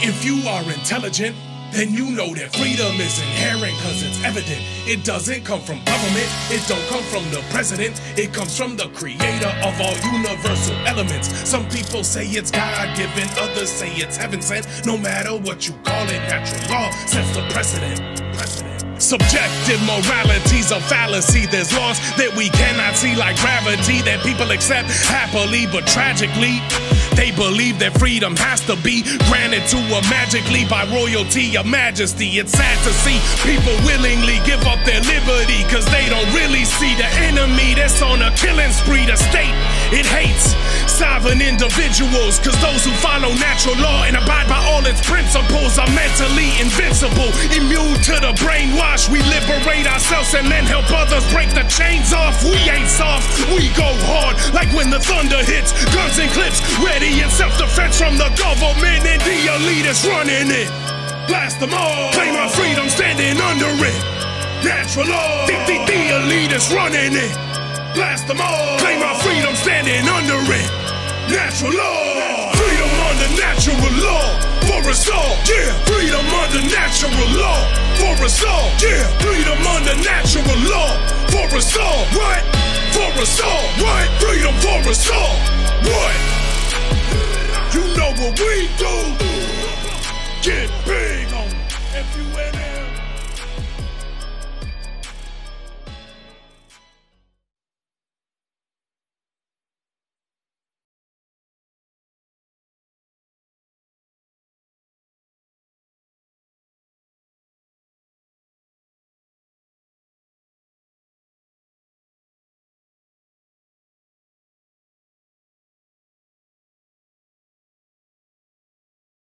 If you are intelligent, then you know that freedom is inherent cause it's evident. It doesn't come from government, it don't come from the president, it comes from the creator of all universal elements. Some people say it's God given, others say it's heaven sent. No matter what you call it, natural law sets the precedent. Precedent. Subjective morality's a fallacy. There's laws that we cannot see, like gravity, that people accept happily, but tragically. They believe that freedom has to be granted to them magically by royalty or majesty. It's sad to see people willingly give up their liberty because they don't really see the enemy that's on a killing spree. The state, it hates sovereign individuals because those who follow natural law and abide by all its principles are mentally invincible, immune to the brainwash. We liberate ourselves and then help others break the chains off. We ain't soft, we go hard like when the thunder hits. Guns and clips ready in self-defense from the government and the elitists running it. Blast them all. Claim our freedom standing. Natural law. The, the, the elitists running it. Blast them all. Claim our freedom standing under it. Natural law. Freedom under natural law. For us all. Yeah. Freedom under natural law. For us all. Yeah. Freedom under natural law. For us all. What? For us all. What? Freedom for us all. What? You know what we do.